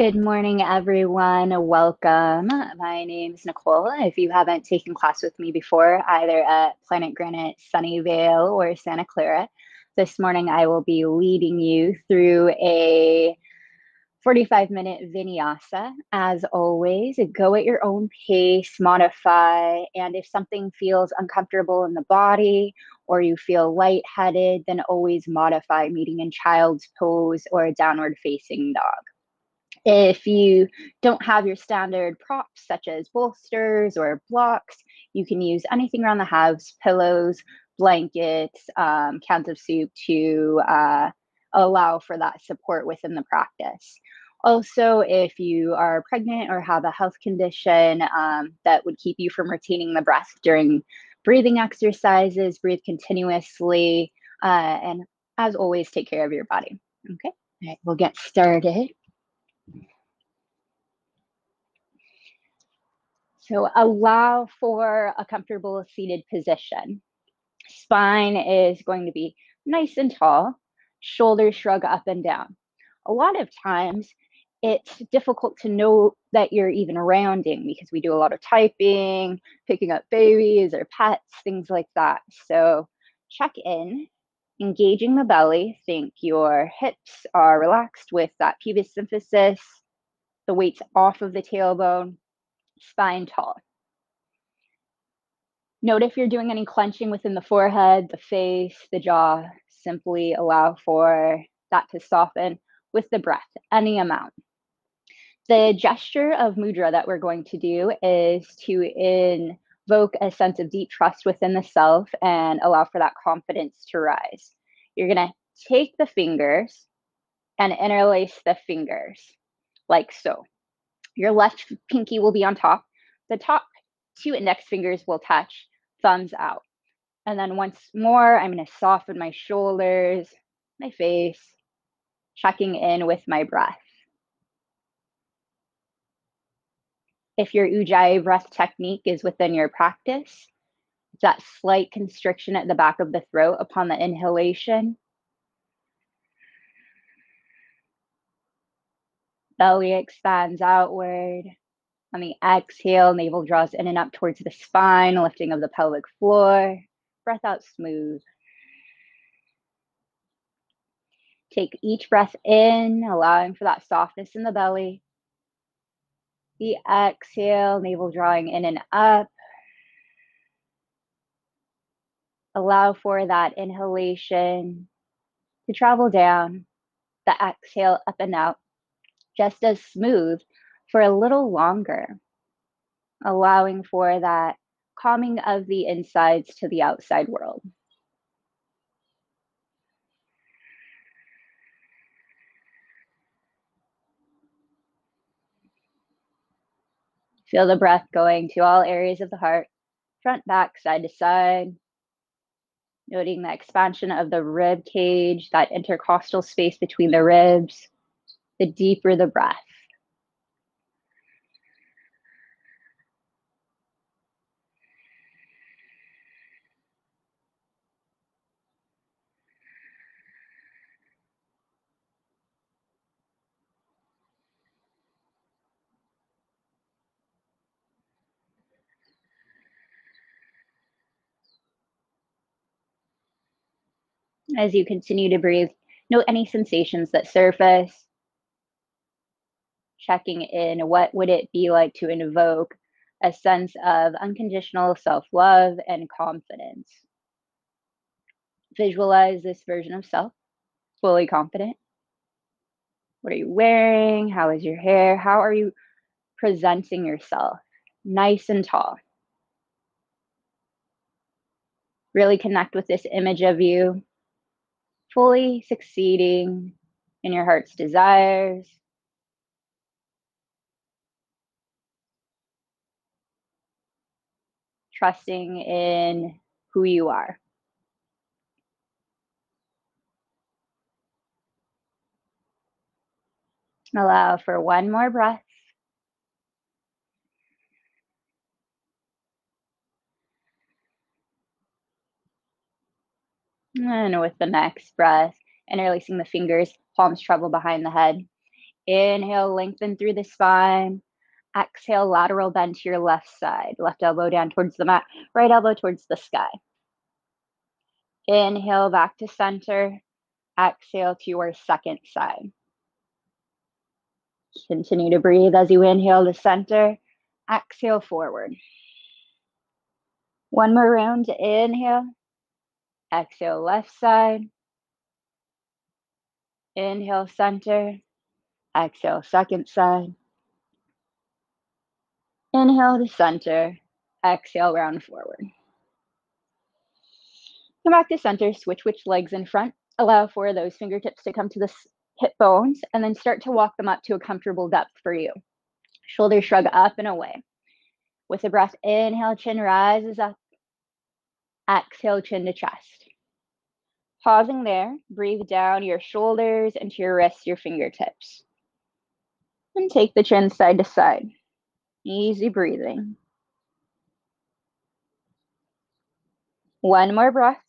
Good morning, everyone. Welcome. My name is Nicole. If you haven't taken class with me before, either at Planet Granite, Sunnyvale, or Santa Clara, this morning I will be leading you through a 45 minute vinyasa. As always, go at your own pace, modify, and if something feels uncomfortable in the body or you feel lightheaded, then always modify, meeting in child's pose or a downward facing dog. If you don't have your standard props such as bolsters or blocks, you can use anything around the house, pillows, blankets, um, cans of soup to uh, allow for that support within the practice. Also, if you are pregnant or have a health condition um, that would keep you from retaining the breath during breathing exercises, breathe continuously, uh, and as always, take care of your body. Okay, All right, we'll get started. So allow for a comfortable seated position. Spine is going to be nice and tall, shoulders shrug up and down. A lot of times it's difficult to know that you're even rounding because we do a lot of typing, picking up babies or pets, things like that. So check in, engaging the belly. Think your hips are relaxed with that pubis symphysis, the weight's off of the tailbone, spine tall. Note if you're doing any clenching within the forehead, the face, the jaw, simply allow for that to soften with the breath, any amount. The gesture of mudra that we're going to do is to invoke a sense of deep trust within the self and allow for that confidence to rise. You're going to take the fingers and interlace the fingers like so. Your left pinky will be on top. The top two index fingers will touch, thumbs out. And then once more, I'm going to soften my shoulders, my face, checking in with my breath. If your Ujjayi breath technique is within your practice, that slight constriction at the back of the throat upon the inhalation. Belly expands outward. On the exhale, navel draws in and up towards the spine, lifting of the pelvic floor. Breath out smooth. Take each breath in, allowing for that softness in the belly. The exhale, navel drawing in and up. Allow for that inhalation to travel down, the exhale up and out, just as smooth for a little longer, allowing for that calming of the insides to the outside world. Feel the breath going to all areas of the heart, front, back, side to side. Noting the expansion of the rib cage, that intercostal space between the ribs, the deeper the breath. as you continue to breathe, note any sensations that surface. Checking in, what would it be like to invoke a sense of unconditional self love and confidence? Visualize this version of self, fully confident. What are you wearing? How is your hair? How are you presenting yourself? Nice and tall. Really connect with this image of you fully succeeding in your heart's desires. Trusting in who you are. Allow for one more breath. And with the next breath, interlacing the fingers, palms travel behind the head. Inhale, lengthen through the spine. Exhale, lateral bend to your left side. Left elbow down towards the mat, right elbow towards the sky. Inhale back to center. Exhale to your second side. Continue to breathe as you inhale to center. Exhale forward. One more round. Inhale. Exhale left side. Inhale center. Exhale second side. Inhale to center. Exhale round forward. Come back to center. Switch which legs in front. Allow for those fingertips to come to the hip bones and then start to walk them up to a comfortable depth for you. Shoulders shrug up and away. With a breath, inhale, chin rises up. Exhale, chin to chest. Pausing there, breathe down your shoulders into your wrists, your fingertips. And take the chin side to side. Easy breathing. One more breath.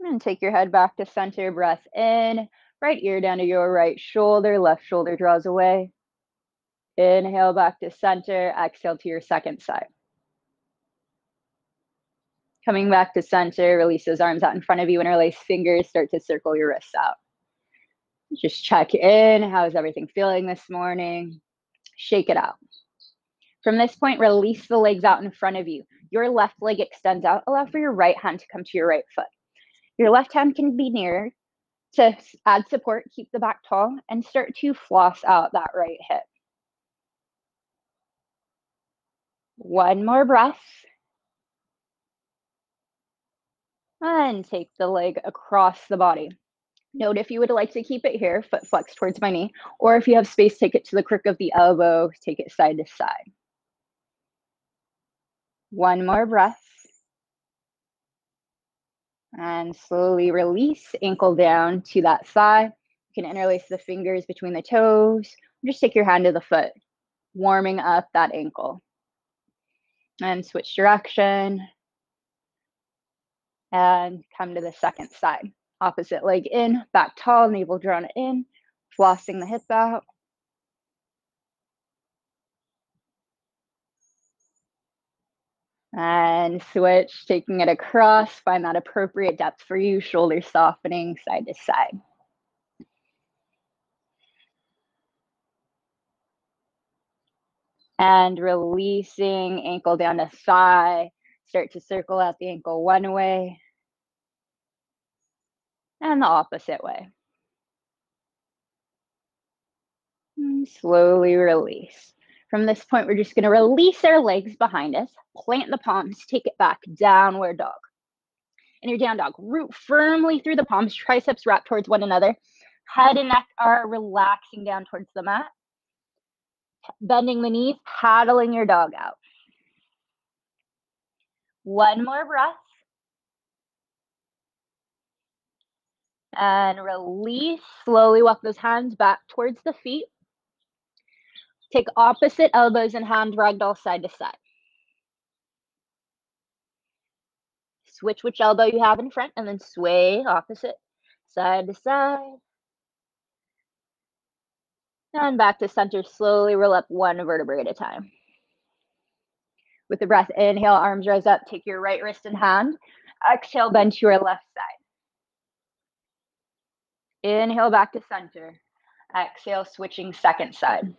And take your head back to center, breath in, right ear down to your right shoulder, left shoulder draws away. Inhale back to center, exhale to your second side. Coming back to center, release those arms out in front of you, interlace fingers, start to circle your wrists out. Just check in. How's everything feeling this morning? Shake it out. From this point, release the legs out in front of you. Your left leg extends out. Allow for your right hand to come to your right foot. Your left hand can be near to add support, keep the back tall, and start to floss out that right hip. One more breath. And take the leg across the body. Note if you would like to keep it here, foot flexed towards my knee, or if you have space, take it to the crook of the elbow, take it side to side. One more breath. And slowly release, ankle down to that thigh. You can interlace the fingers between the toes. Just take your hand to the foot, warming up that ankle. And switch direction. And come to the second side. Opposite leg in, back tall, navel drawn in, flossing the hip out. And switch, taking it across, find that appropriate depth for you, shoulders softening side to side. And releasing ankle down to thigh. Start to circle out the ankle one way and the opposite way. And slowly release. From this point, we're just going to release our legs behind us, plant the palms, take it back, downward dog. In your down dog, root firmly through the palms, triceps wrap towards one another. Head and neck are relaxing down towards the mat. Bending the knees, paddling your dog out. One more breath. And release. Slowly walk those hands back towards the feet. Take opposite elbows and hand ragdoll side to side. Switch which elbow you have in front and then sway opposite side to side. And back to center. Slowly roll up one vertebrae at a time. With the breath, inhale, arms rise up. Take your right wrist and hand. Exhale, bend to your left side. Inhale back to center. Exhale, switching second side.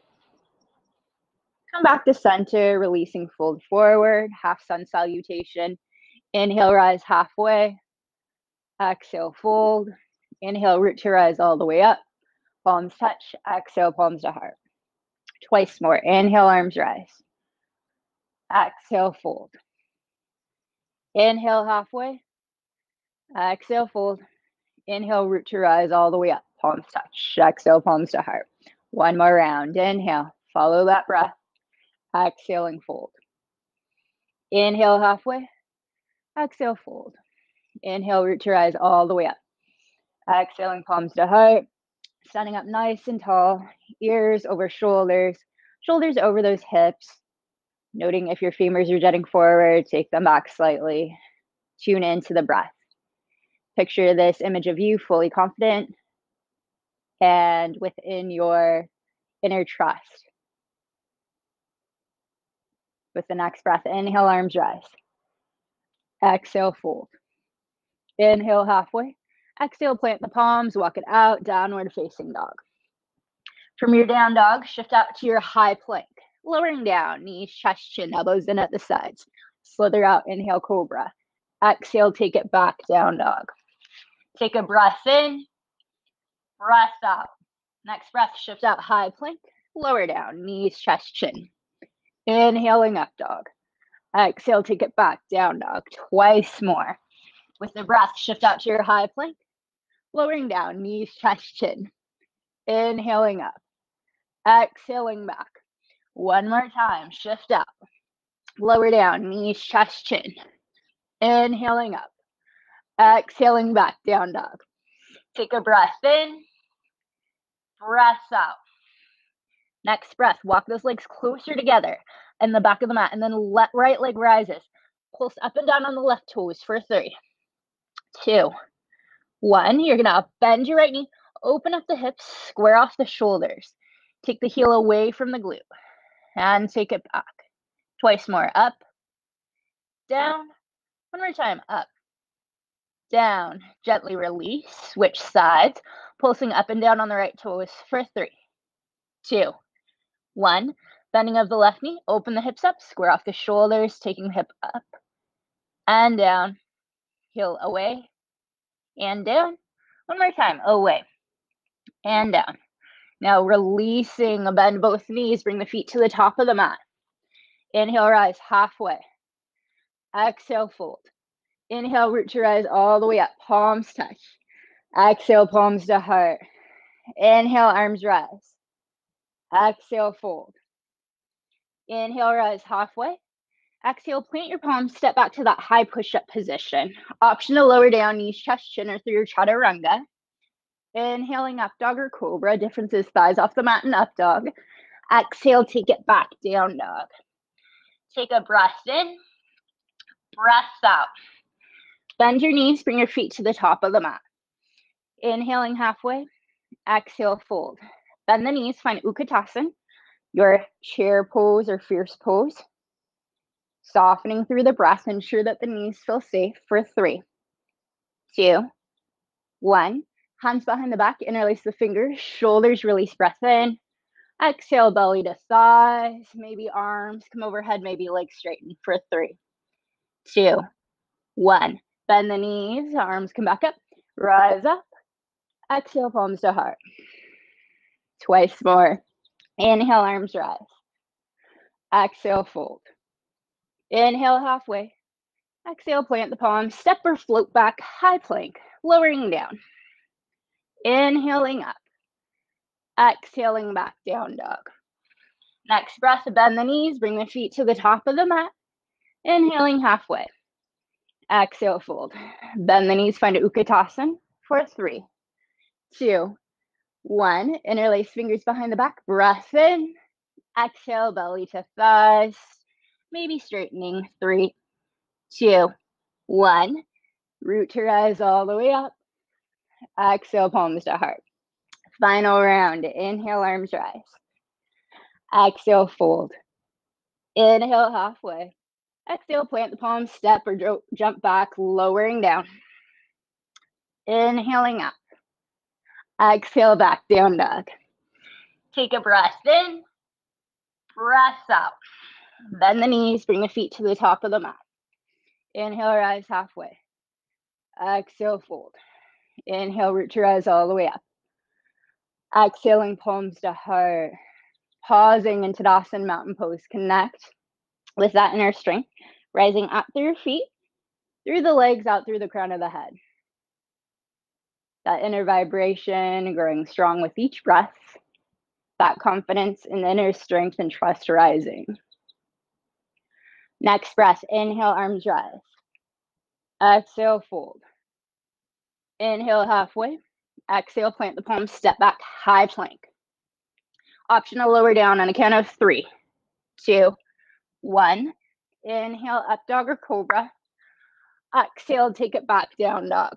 Come back to center, releasing fold forward, half sun salutation. Inhale, rise halfway. Exhale, fold. Inhale, root to rise all the way up. Palms touch. Exhale, palms to heart. Twice more. Inhale, arms rise. Exhale, fold. Inhale, halfway. Exhale, fold. Inhale, root to rise all the way up. Palms touch. Exhale, palms to heart. One more round. Inhale. Follow that breath. Exhaling, fold. Inhale, halfway. Exhale, fold. Inhale, root to rise all the way up. Exhaling, palms to heart. Standing up nice and tall. Ears over shoulders. Shoulders over those hips. Noting if your femurs are jutting forward, take them back slightly. Tune into the breath. Picture this image of you fully confident, and within your inner trust. With the next breath, inhale, arms rise. Exhale, fold. Inhale, halfway. Exhale, plant the palms, walk it out, downward facing dog. From your down dog, shift out to your high plank. Lowering down, knees, chest, chin, elbows in at the sides. Slither out, inhale, cobra. Exhale, take it back, down dog. Take a breath in, breath out. Next breath, shift out, high plank. Lower down, knees, chest, chin. Inhaling up dog. Exhale, take it back, down dog. Twice more. With the breath, shift out to your high plank. Lowering down, knees, chest, chin. Inhaling up. Exhaling back. One more time, shift up. Lower down, knees, chest, chin. Inhaling up. Exhaling back, down dog. Take a breath in. Breath out. Next breath, walk those legs closer together in the back of the mat, and then let right leg rises. Pulse up and down on the left toes for three, two, one. You're gonna bend your right knee, open up the hips, square off the shoulders. Take the heel away from the glute and take it back. Twice more. Up, down. One more time. Up, down. Gently release. Switch sides. Pulsing up and down on the right toes for three, two, one, bending of the left knee, open the hips up, square off the shoulders, taking the hip up and down, heel away and down. One more time, away and down. Now releasing, bend both knees, bring the feet to the top of the mat. Inhale, rise halfway. Exhale, fold. Inhale, root to rise all the way up, palms touch. Exhale, palms to heart. Inhale, arms rise. Exhale, fold. Inhale, rise halfway. Exhale, plant your palms, step back to that high push-up position. Option to lower down, knees, chest, chin, or through your chaturanga. Inhaling up dog or cobra. Difference is thighs off the mat and up dog. Exhale, take it back, down dog. Take a breath in, breath out. Bend your knees, bring your feet to the top of the mat. Inhaling halfway, exhale, fold. Bend the knees, find Utkatasana, your chair pose or fierce pose. Softening through the breath, ensure that the knees feel safe for three, two, one. Hands behind the back, interlace the fingers, shoulders release breath in. Exhale, belly to thighs, maybe arms come overhead, maybe legs straighten for three, two, one. Bend the knees, arms come back up, rise up. Exhale, palms to heart. Twice more. Inhale, arms rise. Exhale, fold. Inhale, halfway. Exhale, plant the palms, step or float back, high plank, lowering down. Inhaling up. Exhaling back, down dog. Next breath, bend the knees, bring the feet to the top of the mat. Inhaling halfway. Exhale, fold. Bend the knees, find Utkatasana for three, two, one, interlace fingers behind the back, breath in. Exhale, belly to thighs. Maybe straightening. Three, two, one. Root to rise all the way up. Exhale, palms to heart. Final round. Inhale, arms rise. Exhale, fold. Inhale, halfway. Exhale, plant the palms, step or jump back, lowering down. Inhaling up. Exhale back, down dog. Take a breath in, breath out. Bend the knees, bring the feet to the top of the mat. Inhale, rise halfway. Exhale, fold. Inhale, root to rise all the way up. Exhaling, palms to heart. Pausing into Tadasana Mountain Pose. Connect with that inner strength. Rising up through your feet, through the legs, out through the crown of the head that inner vibration growing strong with each breath, that confidence and inner strength and trust rising. Next breath, inhale, arms rise. Exhale, fold. Inhale, halfway. Exhale, plant the palms, step back, high plank. Option to lower down on a count of three, two, one. Inhale, up dog or cobra. Exhale, take it back, down dog.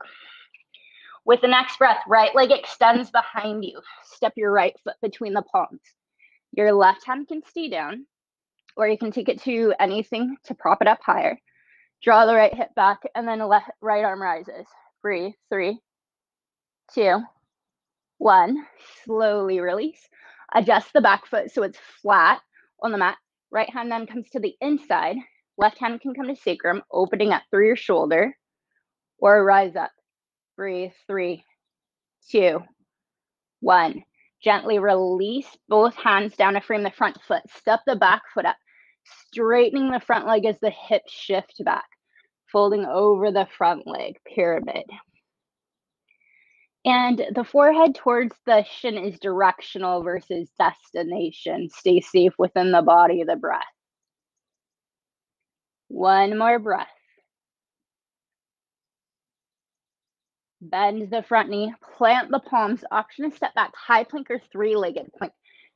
With the next breath, right leg extends behind you. Step your right foot between the palms. Your left hand can stay down, or you can take it to anything to prop it up higher. Draw the right hip back, and then left right arm rises. Breathe. Three, two, one. Slowly release. Adjust the back foot so it's flat on the mat. Right hand then comes to the inside. Left hand can come to sacrum, opening up through your shoulder, or rise up. Breathe. Three, two, one. Gently release both hands down to frame the front foot. Step the back foot up, straightening the front leg as the hips shift back, folding over the front leg, pyramid. And the forehead towards the shin is directional versus destination. Stay safe within the body of the breath. One more breath. Bend the front knee, plant the palms, option to step back, high plank or three-legged plank.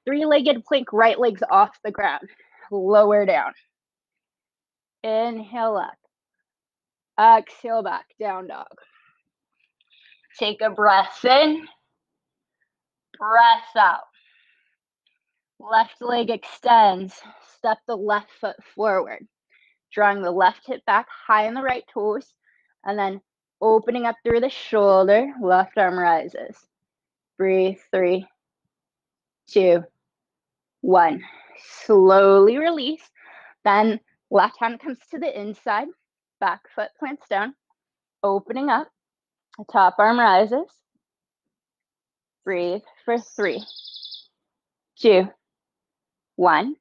Three-legged plank, right legs off the ground, lower down. Inhale up. Exhale back, down dog. Take a breath in, breath out. Left leg extends, step the left foot forward, drawing the left hip back high on the right toes, and then opening up through the shoulder, left arm rises. Breathe, three, two, one. Slowly release. Then left hand comes to the inside, back foot plants down, opening up. The top arm rises. Breathe for three, two, one.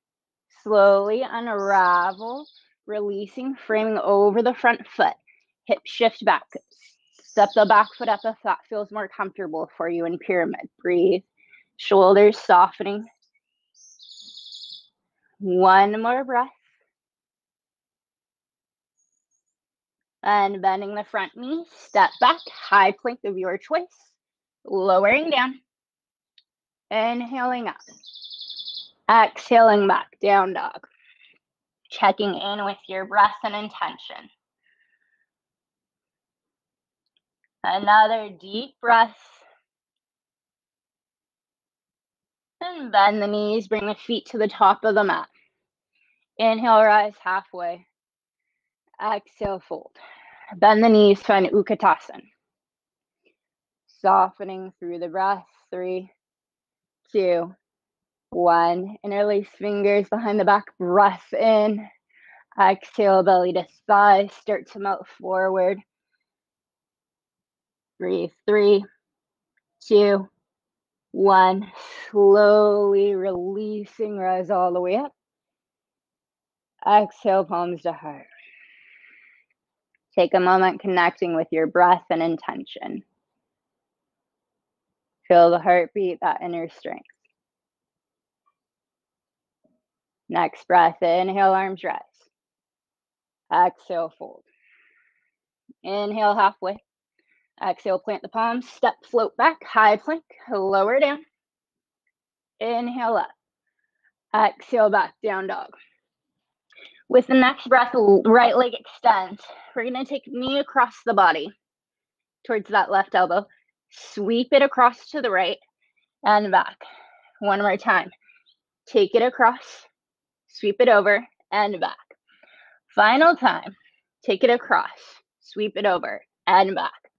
Slowly unravel, releasing, framing over the front foot. Hip shift back. Step the back foot up if that feels more comfortable for you in pyramid. Breathe. Shoulders softening. One more breath. And bending the front knee, step back, high plank of your choice, lowering down, inhaling up, exhaling back, down dog. Checking in with your breath and intention. Another deep breath. And bend the knees, bring the feet to the top of the mat. Inhale, rise halfway. Exhale, fold. Bend the knees, find Utkatasana. Softening through the breath. Three, two, one. Interlace fingers behind the back. Breath in. Exhale, belly to thigh. Start to melt forward. Breathe. Three, two, one. Slowly releasing, rise all the way up. Exhale, palms to heart. Take a moment connecting with your breath and intention. Feel the heartbeat, that inner strength. Next breath, inhale, arms rise. Exhale, fold. Inhale, halfway. Exhale, plant the palms, step, float back, high plank, lower down. Inhale up. Exhale, back, down dog. With the next breath, right leg extends. We're going to take knee across the body towards that left elbow. Sweep it across to the right and back. One more time. Take it across, sweep it over and back. Final time. Take it across, sweep it over and back.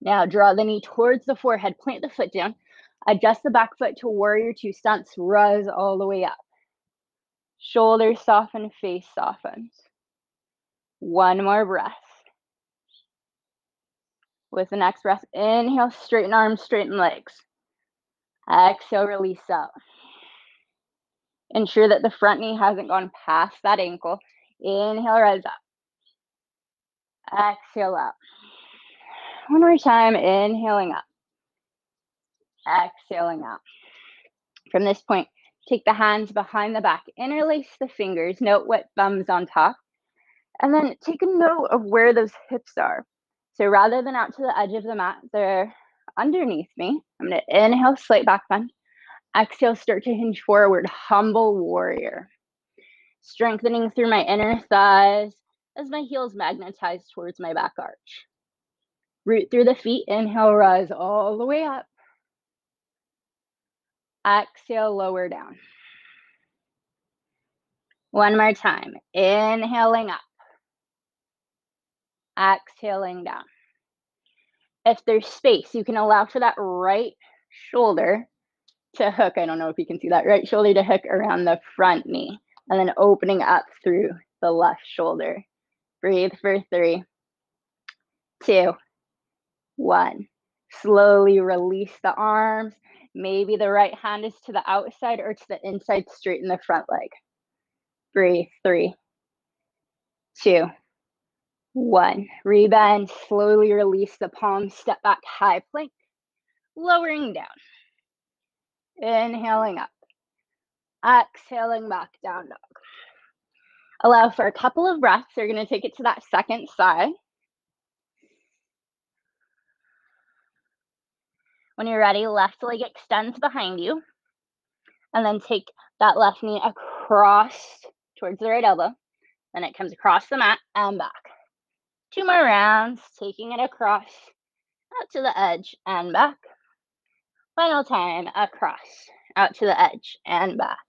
Now draw the knee towards the forehead, plant the foot down, adjust the back foot to warrior two stance, rise all the way up. Shoulders soften, face softens. One more breath. With the next breath, inhale, straighten arms, straighten legs. Exhale, release out. Ensure that the front knee hasn't gone past that ankle. Inhale, rise up. Exhale up. One more time, inhaling up. Exhaling up. From this point, Take the hands behind the back, interlace the fingers, note what thumb's on top, and then take a note of where those hips are. So rather than out to the edge of the mat, they're underneath me. I'm going to inhale, slight back bend. Exhale, start to hinge forward, humble warrior. Strengthening through my inner thighs as my heels magnetize towards my back arch. Root through the feet. Inhale, rise all the way up. Exhale, lower down. One more time. Inhaling up. Exhaling down. If there's space, you can allow for that right shoulder to hook. I don't know if you can see that right shoulder to hook around the front knee and then opening up through the left shoulder. Breathe for three, two, one. Slowly release the arms. Maybe the right hand is to the outside or to the inside, straighten the front leg. Breathe. Three, two, one. Rebend. Slowly release the palms. Step back, high plank. Lowering down. Inhaling up. Exhaling back, down dog. Allow for a couple of breaths. You're going to take it to that second side. When you're ready, left leg extends behind you. And then take that left knee across towards the right elbow. Then it comes across the mat and back. Two more rounds, taking it across out to the edge and back. Final time across, out to the edge and back.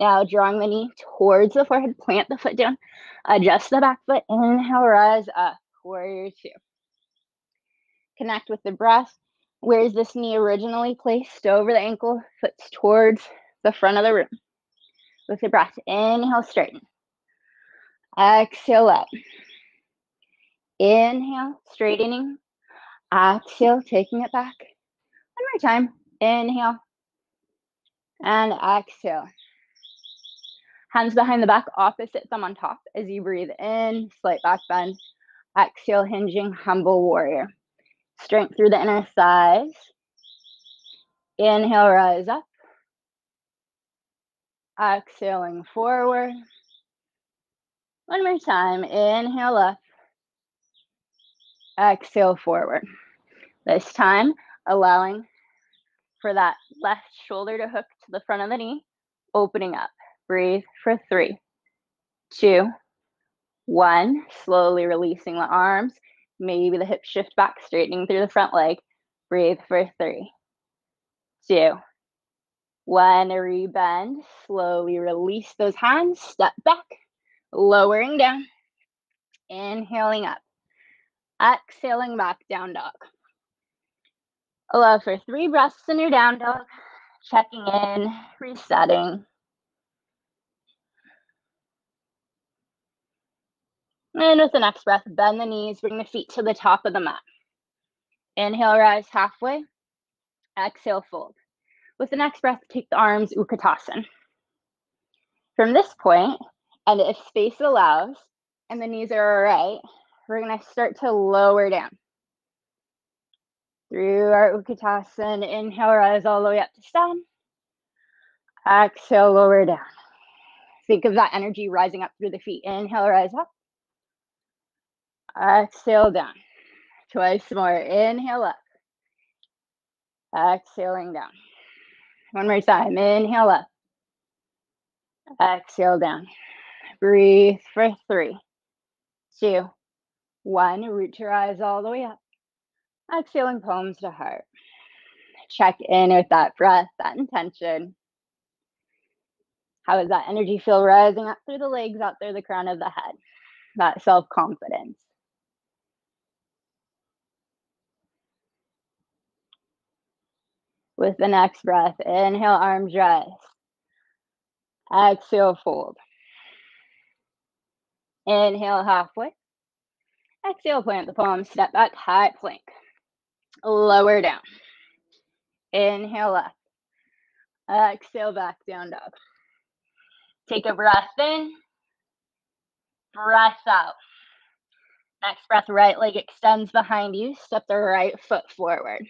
Now drawing the knee towards the forehead, plant the foot down, adjust the back foot, inhale, rise up, warrior two. Connect with the breath. Where's this knee originally placed? Over the ankle, foot's towards the front of the room. With your breath, inhale, straighten. Exhale up. Inhale, straightening. Exhale, taking it back. One more time. Inhale. And exhale. Hands behind the back, opposite thumb on top as you breathe in, slight back bend. Exhale, hinging, humble warrior. Strength through the inner thighs. Inhale, rise up. Exhaling forward. One more time. Inhale up. Exhale forward. This time, allowing for that left shoulder to hook to the front of the knee, opening up. Breathe for three, two, one. Slowly releasing the arms. Maybe the hips shift back, straightening through the front leg. Breathe for three, two, one. Rebend. Slowly release those hands. Step back, lowering down. Inhaling up. Exhaling back, down dog. Allow for three breaths in your down dog. Checking in, resetting. And with the next breath, bend the knees, bring the feet to the top of the mat. Inhale, rise halfway. Exhale, fold. With the next breath, take the arms, Utkatasana. From this point, and if space allows, and the knees are all right, we're going to start to lower down. Through our Utkatasana, inhale, rise all the way up to stand. Exhale, lower down. Think of that energy rising up through the feet. Inhale, rise up. Exhale down. Twice more. Inhale up. Exhaling down. One more time. Inhale up. Exhale down. Breathe for three, two, one. Root your eyes all the way up. Exhaling palms to heart. Check in with that breath, that intention. How does that energy feel rising up through the legs, out through the crown of the head? That self confidence. With the next breath, inhale, arms rise. Exhale, fold. Inhale, halfway. Exhale, plant the palms, step back, high plank. Lower down. Inhale up. Exhale, back down dog. Take a breath in. Breath out. Next breath, right leg extends behind you. Step the right foot forward.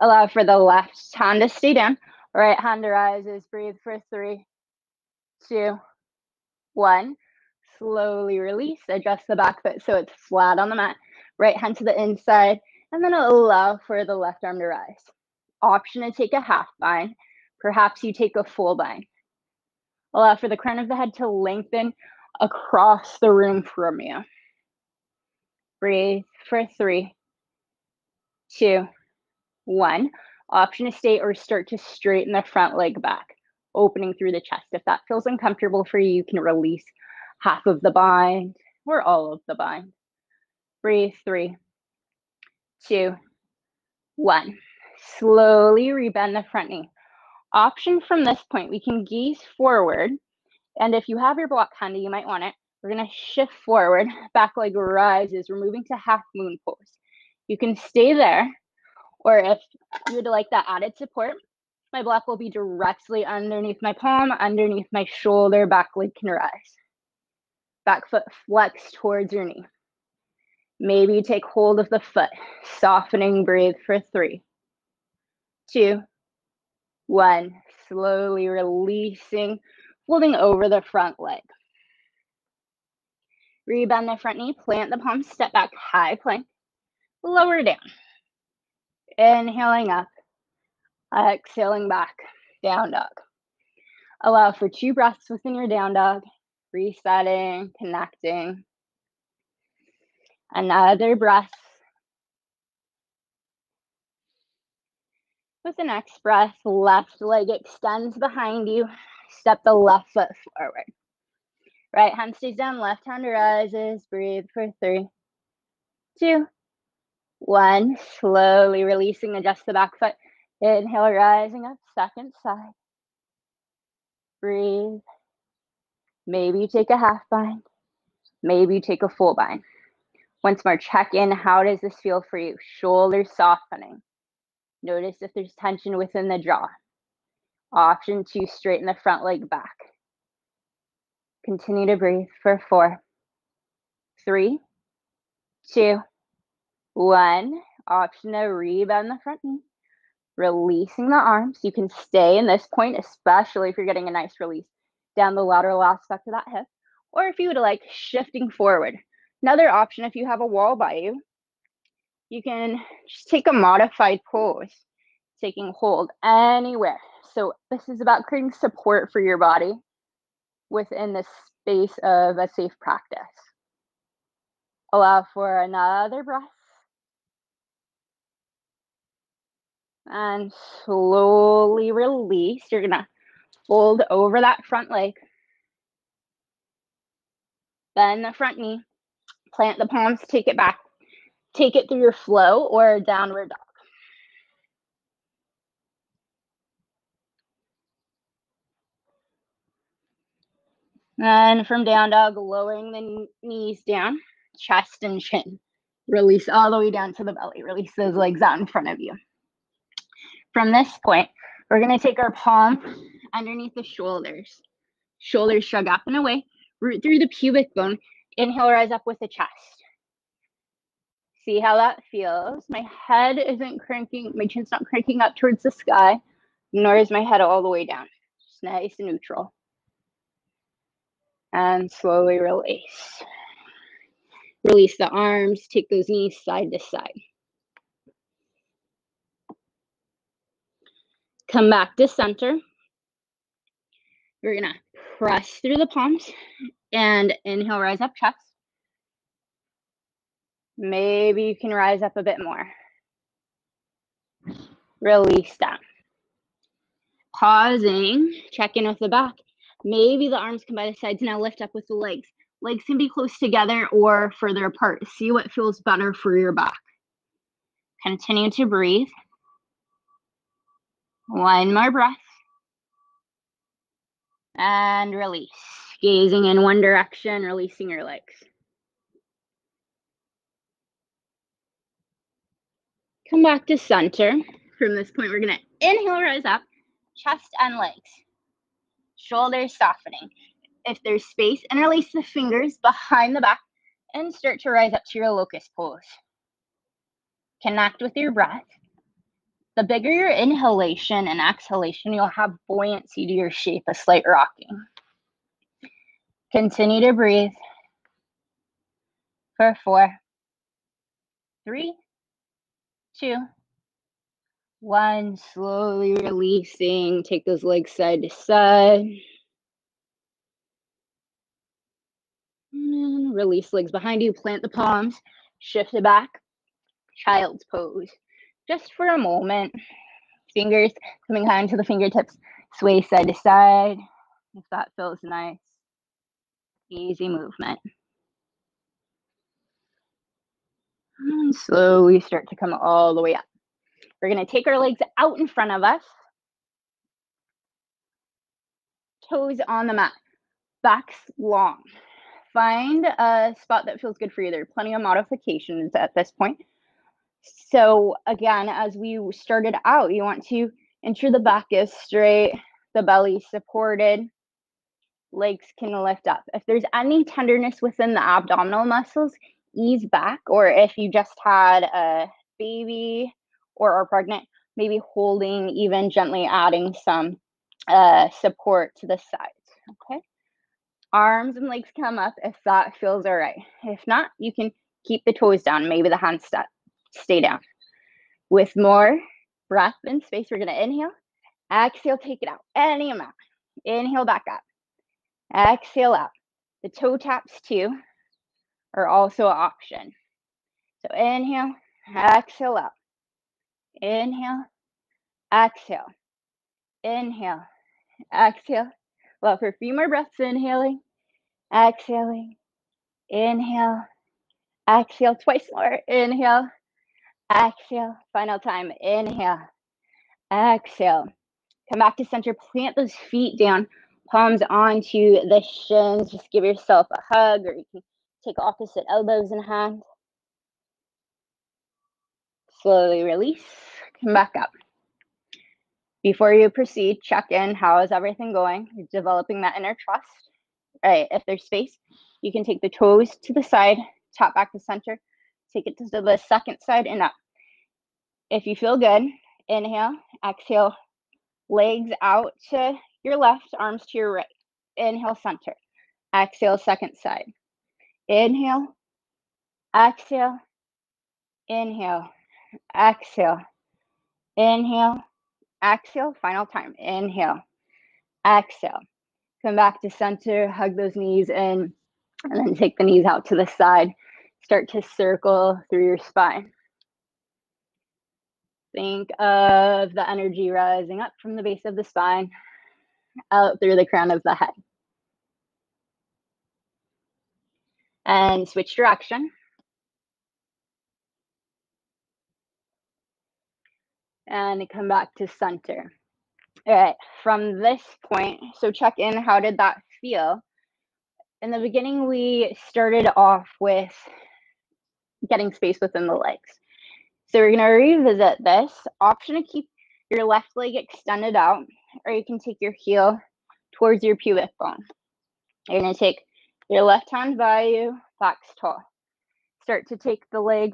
Allow for the left hand to stay down. Right hand rises. Breathe for three, two, one. Slowly release. Adjust the back foot so it's flat on the mat. Right hand to the inside. And then allow for the left arm to rise. Option to take a half bind. Perhaps you take a full bind. Allow for the crown of the head to lengthen across the room from you. Breathe for three, two, one. Option to stay or start to straighten the front leg back, opening through the chest. If that feels uncomfortable for you, you can release half of the bind or all of the bind. Breathe, three, two, one. Slowly rebend the front knee. Option from this point, we can gaze forward. And if you have your block handy, you might want it. We're gonna shift forward, back leg rises. We're moving to half moon pose. You can stay there, or if you would like that added support, my block will be directly underneath my palm, underneath my shoulder, back leg can rise. Back foot flex towards your knee. Maybe take hold of the foot, softening, breathe for three, two, one. Slowly releasing, folding over the front leg. Rebend the front knee, plant the palms, step back, high plank, lower down. Inhaling up, exhaling back, down dog. Allow for two breaths within your down dog, resetting, connecting. Another breath. With the next breath, left leg extends behind you. Step the left foot forward. Right hand stays down, left hand rises. Breathe for three, two, one. Slowly releasing, adjust the back foot. Inhale, rising up, second side. Breathe. Maybe you take a half bind. Maybe you take a full bind. Once more, check in. How does this feel for you? Shoulders softening. Notice if there's tension within the jaw. Option to, straighten the front leg back. Continue to breathe for four, three, two, one. Option to rebend the front knee. Releasing the arms. You can stay in this point, especially if you're getting a nice release down the lateral aspect of that hip. Or if you would like, shifting forward. Another option, if you have a wall by you, you can just take a modified pose, taking hold anywhere. So this is about creating support for your body within the space of a safe practice. Allow for another breath. And slowly release. You're going to fold over that front leg. Bend the front knee. Plant the palms, take it back. Take it through your flow or downward dog. And from down dog, lowering the knees down, chest and chin. Release all the way down to the belly. Release those legs out in front of you. From this point, we're going to take our palm underneath the shoulders. Shoulders shrug up and away. Root through the pubic bone. Inhale, rise up with the chest. See how that feels. My head isn't cranking, my chin's not cranking up towards the sky, nor is my head all the way down. Just nice and neutral and slowly release. Release the arms, take those knees side to side. Come back to center. You're gonna press through the palms and inhale, rise up chest. Maybe you can rise up a bit more. Release down. Pausing, check in with the back. Maybe the arms come by the sides. Now lift up with the legs. Legs can be close together or further apart. See what feels better for your back. Continue to breathe. One more breath. And release. Gazing in one direction, releasing your legs. Come back to center. From this point, we're going to inhale, rise up, chest and legs shoulders softening. If there's space, interlace the fingers behind the back and start to rise up to your locust pose. Connect with your breath. The bigger your inhalation and exhalation, you'll have buoyancy to your shape, a slight rocking. Continue to breathe for four, three, two, one, slowly releasing. Take those legs side to side. And release legs behind you. Plant the palms. Shift it back, child's pose. Just for a moment. Fingers coming high into the fingertips. Sway side to side if that feels nice. Easy movement. And slowly start to come all the way up. We're going to take our legs out in front of us. Toes on the mat. Backs long. Find a spot that feels good for you. There are plenty of modifications at this point. So again, as we started out, you want to ensure the back is straight, the belly supported, legs can lift up. If there's any tenderness within the abdominal muscles, ease back. Or if you just had a baby or are pregnant, maybe holding, even gently adding some uh, support to the sides. Okay. Arms and legs come up if that feels all right. If not, you can keep the toes down. Maybe the hands st- stay down. With more breath and space, we're going to inhale, exhale, take it out any amount. Inhale back up. Exhale out. The toe taps too are also an option. So inhale, exhale out. Inhale, exhale. Inhale, exhale. Well, for a few more breaths, inhaling, exhaling, inhale, exhale, twice more, inhale, exhale. Final time, inhale, exhale. Come back to center, plant those feet down, palms onto the shins. Just give yourself a hug, or you can take opposite elbows in hand. Slowly release, come back up. Before you proceed, check in. How is everything going? You're developing that inner trust. Right, if there's space, you can take the toes to the side, tap back to center, take it to the second side and up. If you feel good, inhale, exhale, legs out to your left, arms to your right. Inhale, center. Exhale, second side. Inhale, exhale, inhale, exhale, inhale, exhale. Final time. Inhale, exhale. Come back to center, hug those knees in, and then take the knees out to the side. Start to circle through your spine. Think of the energy rising up from the base of the spine out through the crown of the head. And switch direction. And come back to center. All right, from this point, so check in, how did that feel? In the beginning, we started off with getting space within the legs. So we're gonna revisit this. Option to keep your left leg extended out or you can take your heel towards your pubic bone. You're going to take your left hand by you, backs tall. Start to take the leg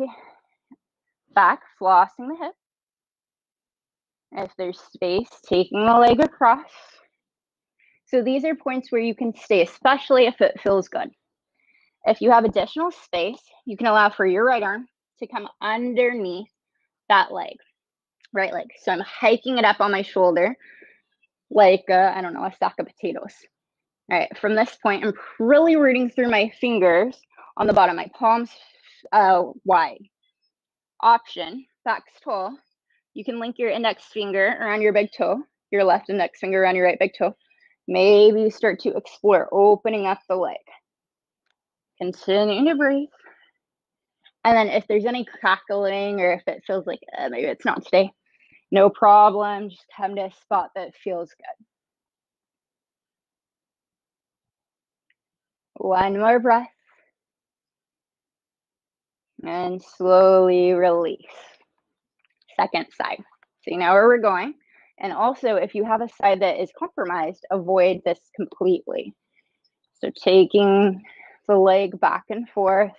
back, flossing the hip. If there's space, taking the leg across. So these are points where you can stay, especially if it feels good. If you have additional space, you can allow for your right arm to come underneath that leg, right leg. So I'm hiking it up on my shoulder like, uh, I don't know, a stack of potatoes. All right, from this point, I'm really rooting through my fingers on the bottom, my palms uh, wide. Option, backs tall. You can link your index finger around your big toe, your left index finger around your right big toe. Maybe you start to explore opening up the leg. Continue to breathe. And then if there's any crackling or if it feels like uh, maybe it's not today, no problem. Just come to a spot that feels good. One more breath. And slowly release. Second side. See now where we're going. And also, if you have a side that is compromised, avoid this completely. So taking the leg back and forth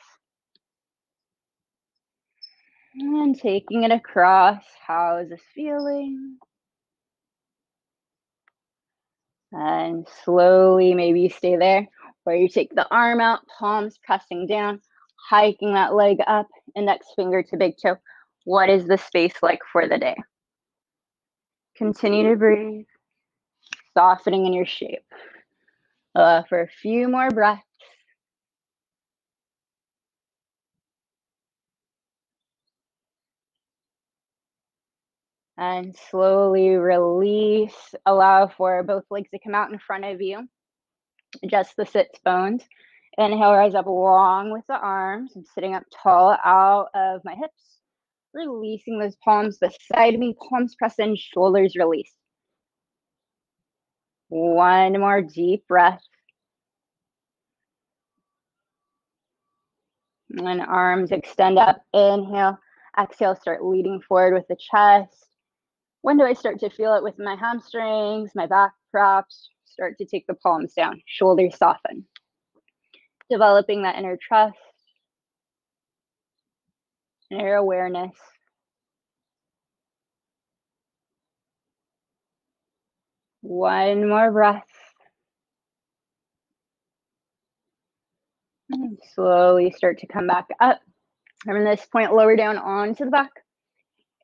and taking it across. How is this feeling? And slowly, maybe you stay there, or you take the arm out, palms pressing down, hiking that leg up, index finger to big toe. What is the space like for the day? Continue to breathe, softening in your shape. Uh, for a few more breaths. And slowly release. Allow for both legs to come out in front of you. Adjust the sits bones. Inhale, rise up long with the arms. I'm sitting up tall out of my hips. Releasing those palms beside me. Palms press in, shoulders release. One more deep breath. And arms extend up. Inhale. Exhale, start leading forward with the chest. When do I start to feel it with my hamstrings, my back props? Start to take the palms down, shoulders soften. Developing that inner trust, inner awareness. One more breath. And slowly start to come back up. From this point, lower down onto the back.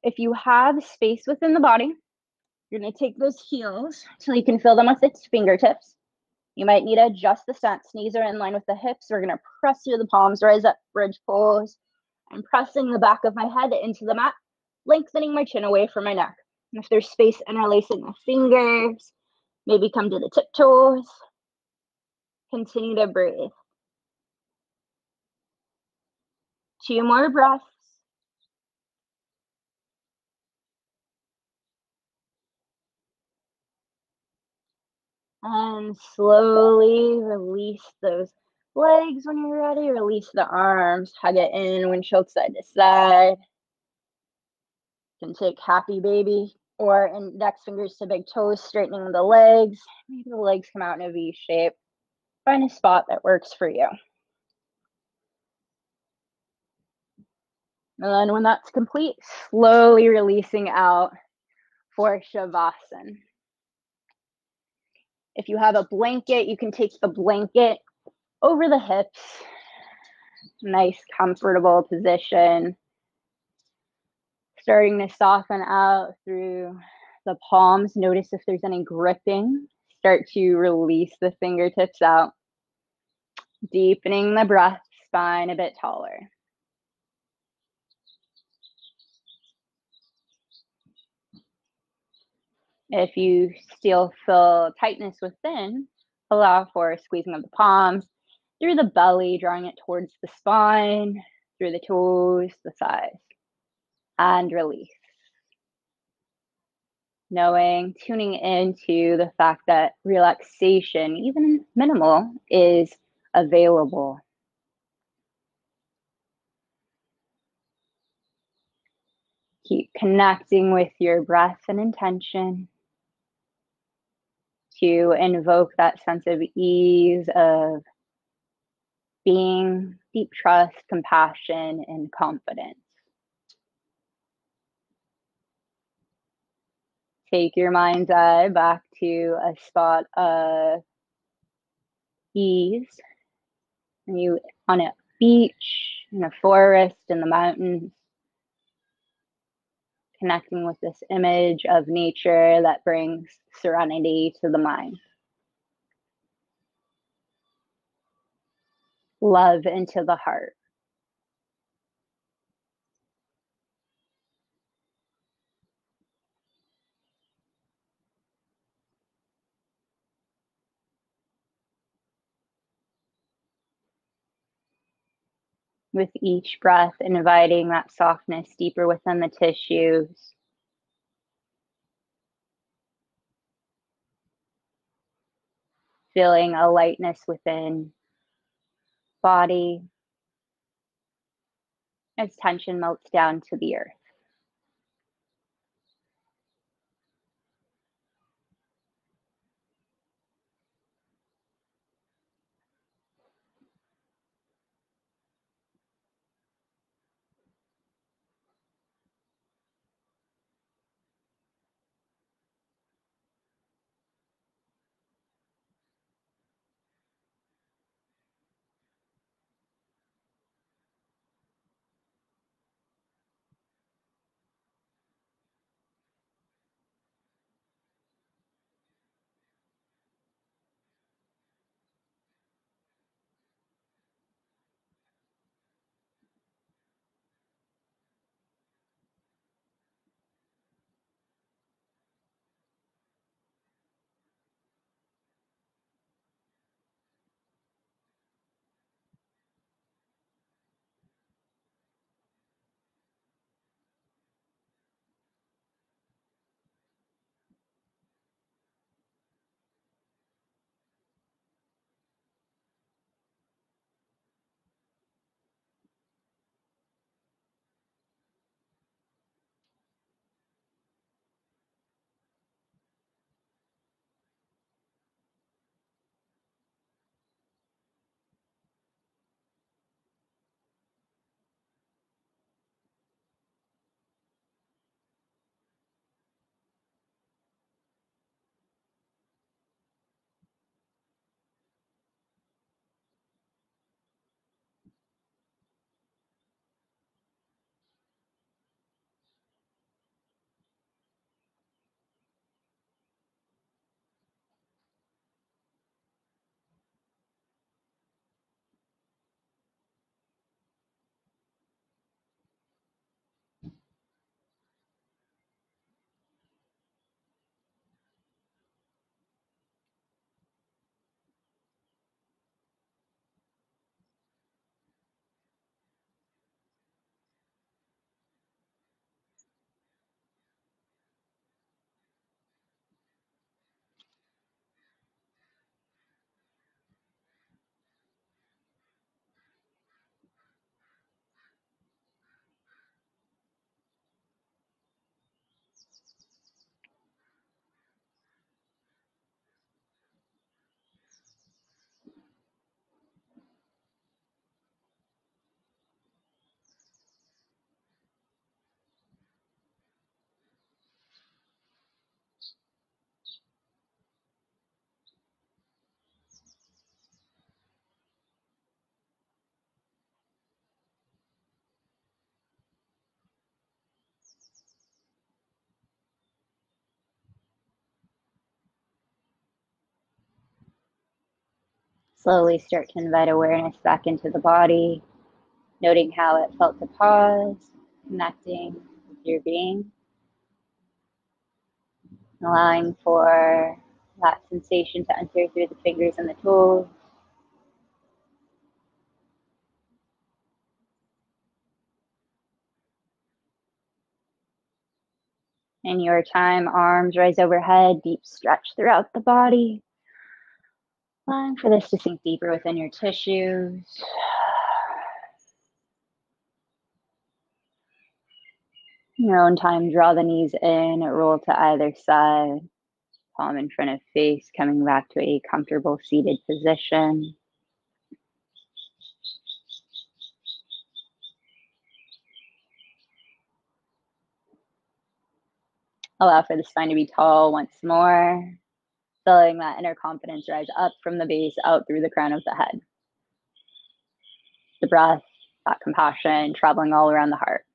If you have space within the body, you're going to take those heels till you can feel them with its fingertips. You might need to adjust the stance. Knees are in line with the hips. We're going to press through the palms, rise up, bridge pose. I'm pressing the back of my head into the mat, lengthening my chin away from my neck. And if there's space, interlacing the fingers. Maybe come to the tiptoes. Continue to breathe. Two more breaths. And slowly release those legs when you're ready. Release the arms, hug it in, windshield side to side. You can take happy baby or index fingers to big toes, straightening the legs. Maybe the legs come out in a V shape. Find a spot that works for you. And then when that's complete, slowly releasing out for Shavasana. If you have a blanket, you can take the blanket over the hips. Nice, comfortable position. Starting to soften out through the palms. Notice if there's any gripping. Start to release the fingertips out. Deepening the breath, spine a bit taller. If you still feel tightness within, allow for squeezing of the palms through the belly, drawing it towards the spine, through the toes, the thighs, and release. Knowing, tuning into the fact that relaxation, even minimal, is available. Keep connecting with your breath and intention to invoke that sense of ease, of being, deep trust, compassion, and confidence. Take your mind's eye back to a spot of ease. You on a beach, in a forest, in the mountains, connecting with this image of nature that brings serenity to the mind. Love into the heart. With each breath, inviting that softness deeper within the tissues. Feeling a lightness within body as tension melts down to the earth. Slowly start to invite awareness back into the body, noting how it felt to pause, connecting with your being, allowing for that sensation to enter through the fingers and the toes. In your time, arms rise overhead, deep stretch throughout the body. Allowing for this to sink deeper within your tissues. In your own time, draw the knees in, roll to either side, palm in front of face, coming back to a comfortable seated position. Allow for the spine to be tall once more, feeling that inner confidence rise up from the base, out through the crown of the head. The breath, that compassion traveling all around the heart.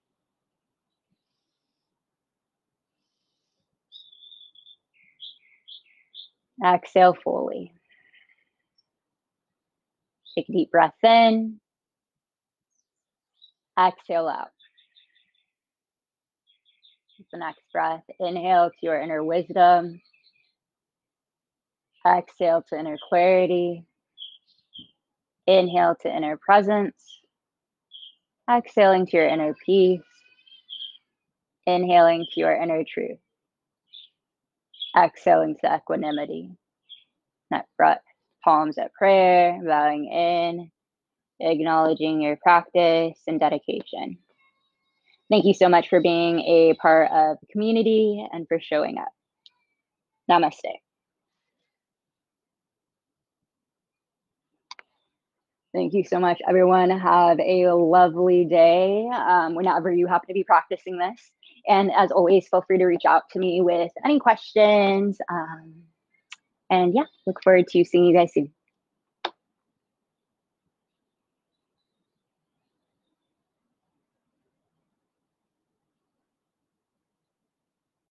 Exhale fully. Take a deep breath in. Exhale out. The next breath, inhale to your inner wisdom. Exhale to inner clarity. Inhale to inner presence. Exhaling to your inner peace. Inhaling to your inner truth. Exhaling to equanimity. Next breath, palms at prayer, bowing in, acknowledging your practice and dedication. Thank you so much for being a part of the community and for showing up. Namaste. Thank you so much, everyone. Have a lovely day um, whenever you happen to be practicing this. And as always, feel free to reach out to me with any questions. Um, and yeah, look forward to seeing you guys soon.